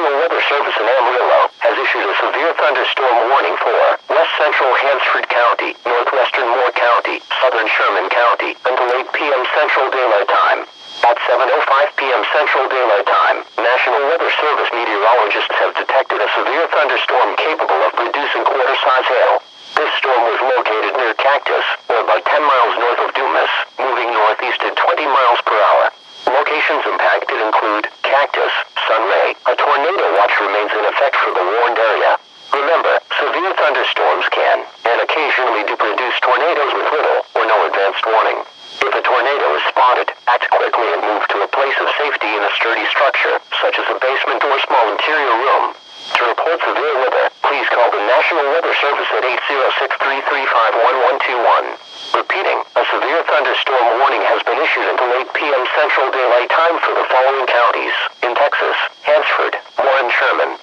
National Weather Service in Amarillo has issued a severe thunderstorm warning for West Central Hansford County, Northwestern Moore County, Southern Sherman County until 8 p.m. Central Daylight Time. At 7.05 p.m. Central Daylight Time, National Weather Service meteorologists have detected a severe thunderstorm capable of producing quarter-size hail. This storm was located near Cactus, or about 10 miles north of Dumas, moving northeast at 20 miles per hour. Locations impacted include Cactus, tornado watch remains in effect for the warned area. Remember, severe thunderstorms can, and occasionally do produce tornadoes with little or no advanced warning. If a tornado is spotted, act quickly and move to a place of safety in a sturdy structure, such as a basement or small interior room. To report severe weather, please call the National Weather Service at 806-335-1121. Repeating, a severe thunderstorm warning has been issued until 8 p.m. Central Daylight Time for the following counties. In Texas, Hansford, Warren Sherman,